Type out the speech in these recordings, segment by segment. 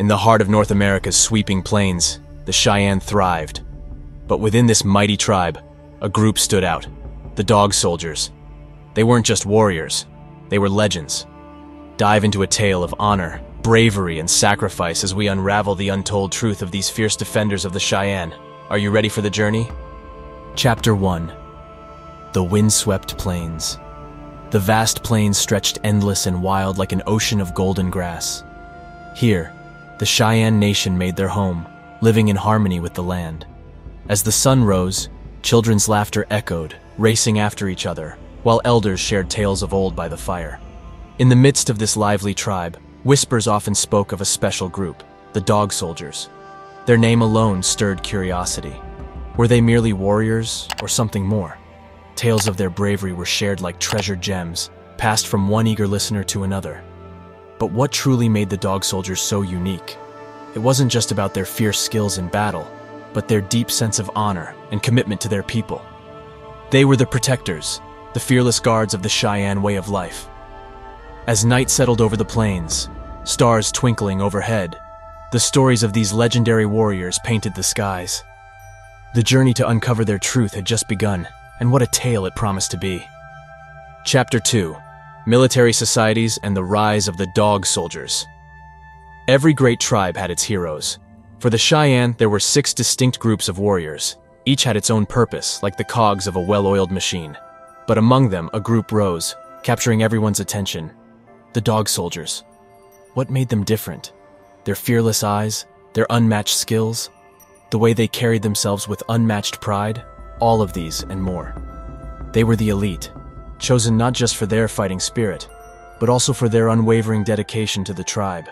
In the heart of North America's sweeping plains, the Cheyenne thrived. But within this mighty tribe, a group stood out the Dog Soldiers. They weren't just warriors, they were legends. Dive into a tale of honor, bravery, and sacrifice as we unravel the untold truth of these fierce defenders of the Cheyenne. Are you ready for the journey? Chapter 1 The Windswept Plains. The vast plains stretched endless and wild like an ocean of golden grass. Here, the Cheyenne Nation made their home, living in harmony with the land. As the sun rose, children's laughter echoed, racing after each other, while elders shared tales of old by the fire. In the midst of this lively tribe, whispers often spoke of a special group, the Dog Soldiers. Their name alone stirred curiosity. Were they merely warriors or something more? Tales of their bravery were shared like treasured gems, passed from one eager listener to another. But what truly made the Dog Soldiers so unique? It wasn't just about their fierce skills in battle, but their deep sense of honor and commitment to their people. They were the protectors, the fearless guards of the Cheyenne way of life. As night settled over the plains, stars twinkling overhead, the stories of these legendary warriors painted the skies. The journey to uncover their truth had just begun, and what a tale it promised to be. Chapter 2 Military Societies and the Rise of the Dog Soldiers. Every great tribe had its heroes. For the Cheyenne, there were six distinct groups of warriors. Each had its own purpose, like the cogs of a well oiled machine. But among them, a group rose, capturing everyone's attention the Dog Soldiers. What made them different? Their fearless eyes, their unmatched skills, the way they carried themselves with unmatched pride, all of these and more. They were the elite, chosen not just for their fighting spirit, but also for their unwavering dedication to the tribe.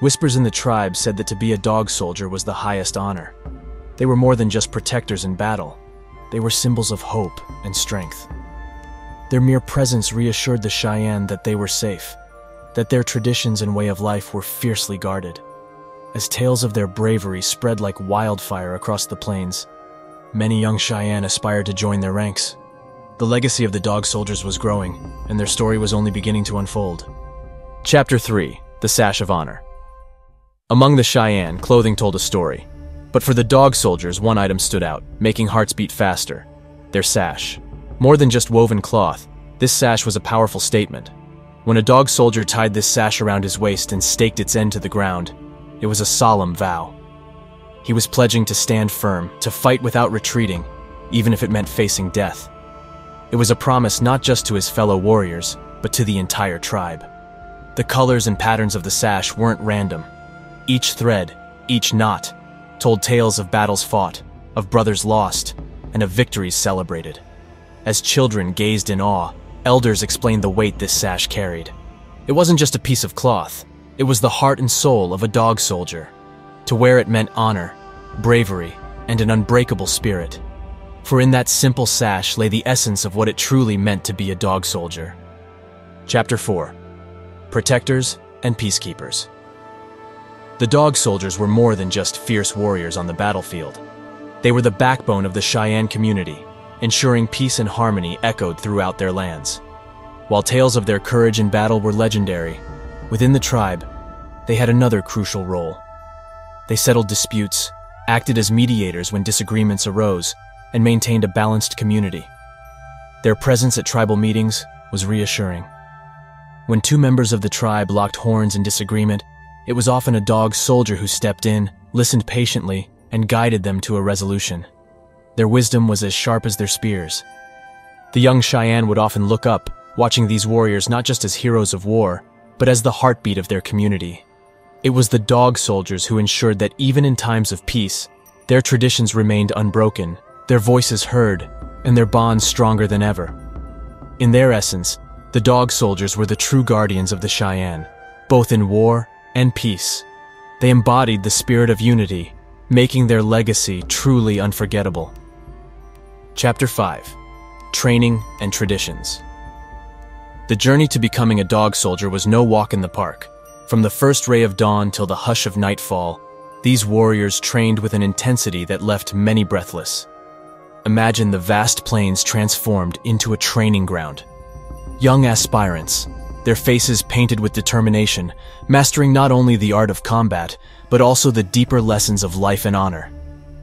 Whispers in the tribe said that to be a dog soldier was the highest honor. They were more than just protectors in battle, they were symbols of hope and strength. Their mere presence reassured the Cheyenne that they were safe, that their traditions and way of life were fiercely guarded. As tales of their bravery spread like wildfire across the plains, many young Cheyenne aspired to join their ranks. The legacy of the Dog Soldiers was growing, and their story was only beginning to unfold. Chapter 3 The Sash of Honor Among the Cheyenne, clothing told a story. But for the Dog Soldiers, one item stood out, making hearts beat faster their sash. More than just woven cloth, this sash was a powerful statement. When a dog soldier tied this sash around his waist and staked its end to the ground, it was a solemn vow. He was pledging to stand firm, to fight without retreating, even if it meant facing death. It was a promise not just to his fellow warriors, but to the entire tribe. The colors and patterns of the sash weren't random. Each thread, each knot, told tales of battles fought, of brothers lost, and of victories celebrated. As children gazed in awe, elders explained the weight this sash carried. It wasn't just a piece of cloth, it was the heart and soul of a dog soldier. To wear it meant honor, bravery, and an unbreakable spirit. For in that simple sash lay the essence of what it truly meant to be a dog soldier. Chapter 4 Protectors and Peacekeepers. The dog soldiers were more than just fierce warriors on the battlefield. They were the backbone of the Cheyenne community ensuring peace and harmony echoed throughout their lands. While tales of their courage in battle were legendary, within the tribe, they had another crucial role. They settled disputes, acted as mediators when disagreements arose, and maintained a balanced community. Their presence at tribal meetings was reassuring. When two members of the tribe locked horns in disagreement, it was often a dog soldier who stepped in, listened patiently, and guided them to a resolution. Their wisdom was as sharp as their spears. The young Cheyenne would often look up, watching these warriors not just as heroes of war, but as the heartbeat of their community. It was the dog soldiers who ensured that even in times of peace, their traditions remained unbroken, their voices heard, and their bonds stronger than ever. In their essence, the dog soldiers were the true guardians of the Cheyenne, both in war and peace. They embodied the spirit of unity, making their legacy truly unforgettable. Chapter 5 Training and Traditions The journey to becoming a dog soldier was no walk in the park. From the first ray of dawn till the hush of nightfall, these warriors trained with an intensity that left many breathless. Imagine the vast plains transformed into a training ground. Young aspirants, their faces painted with determination, mastering not only the art of combat, but also the deeper lessons of life and honor.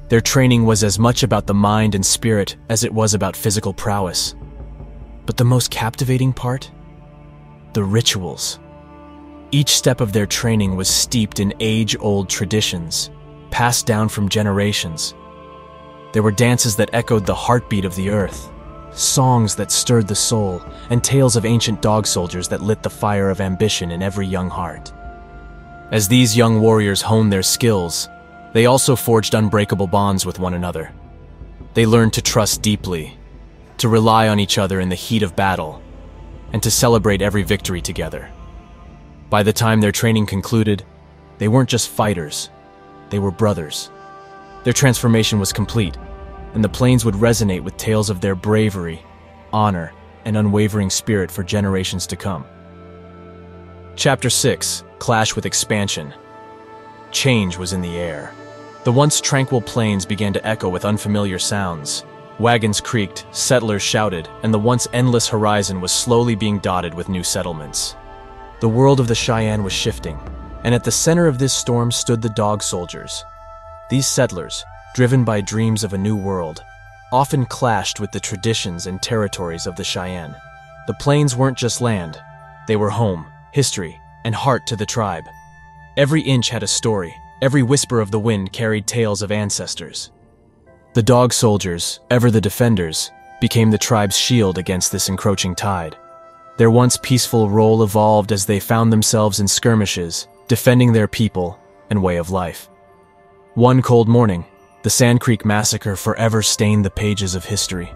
Their training was as much about the mind and spirit as it was about physical prowess. But the most captivating part? The rituals. Each step of their training was steeped in age-old traditions, passed down from generations. There were dances that echoed the heartbeat of the earth, songs that stirred the soul, and tales of ancient dog soldiers that lit the fire of ambition in every young heart. As these young warriors honed their skills, they also forged unbreakable bonds with one another. They learned to trust deeply, to rely on each other in the heat of battle, and to celebrate every victory together. By the time their training concluded, they weren't just fighters, they were brothers. Their transformation was complete, and the plains would resonate with tales of their bravery, honor, and unwavering spirit for generations to come. Chapter 6 Clash with Expansion Change was in the air. The once tranquil plains began to echo with unfamiliar sounds. Wagons creaked, settlers shouted, and the once endless horizon was slowly being dotted with new settlements. The world of the Cheyenne was shifting, and at the center of this storm stood the Dog Soldiers. These settlers, driven by dreams of a new world, often clashed with the traditions and territories of the Cheyenne. The plains weren't just land, they were home, history, and heart to the tribe. Every inch had a story, every whisper of the wind carried tales of ancestors. The dog soldiers, ever the defenders, became the tribe's shield against this encroaching tide. Their once peaceful role evolved as they found themselves in skirmishes, defending their people and way of life. One cold morning, the Sand Creek Massacre forever stained the pages of history.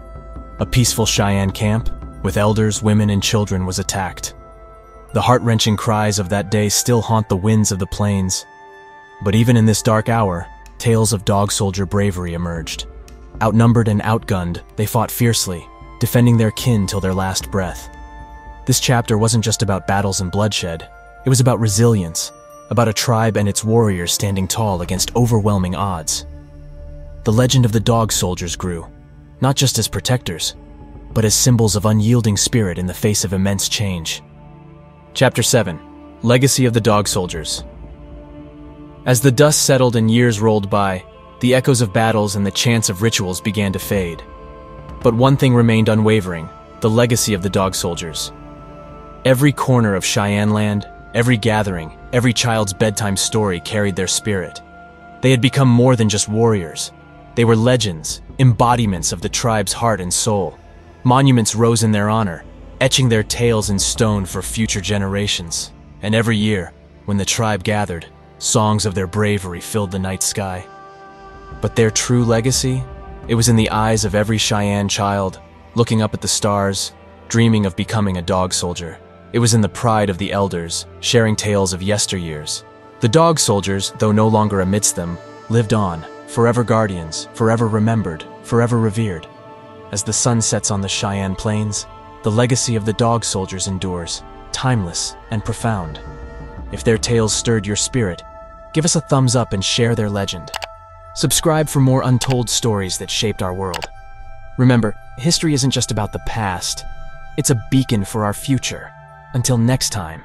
A peaceful Cheyenne camp, with elders, women, and children, was attacked. The heart-wrenching cries of that day still haunt the winds of the plains. But even in this dark hour, tales of dog soldier bravery emerged. Outnumbered and outgunned, they fought fiercely, defending their kin till their last breath. This chapter wasn't just about battles and bloodshed, it was about resilience, about a tribe and its warriors standing tall against overwhelming odds. The legend of the dog soldiers grew, not just as protectors, but as symbols of unyielding spirit in the face of immense change. Chapter 7 Legacy of the Dog Soldiers As the dust settled and years rolled by, the echoes of battles and the chants of rituals began to fade. But one thing remained unwavering the legacy of the dog soldiers. Every corner of Cheyenne land, every gathering, every child's bedtime story carried their spirit. They had become more than just warriors. They were legends, embodiments of the tribe's heart and soul. Monuments rose in their honor, etching their tales in stone for future generations. And every year, when the tribe gathered, songs of their bravery filled the night sky. But their true legacy? It was in the eyes of every Cheyenne child, looking up at the stars, dreaming of becoming a dog soldier. It was in the pride of the elders, sharing tales of yesteryears. The dog soldiers, though no longer amidst them, lived on, forever guardians, forever remembered, forever revered. As the sun sets on the Cheyenne plains, the legacy of the dog soldiers endures, timeless and profound. If their tales stirred your spirit, give us a thumbs up and share their legend. Subscribe for more untold stories that shaped our world. Remember, history isn't just about the past, it's a beacon for our future. Until next time.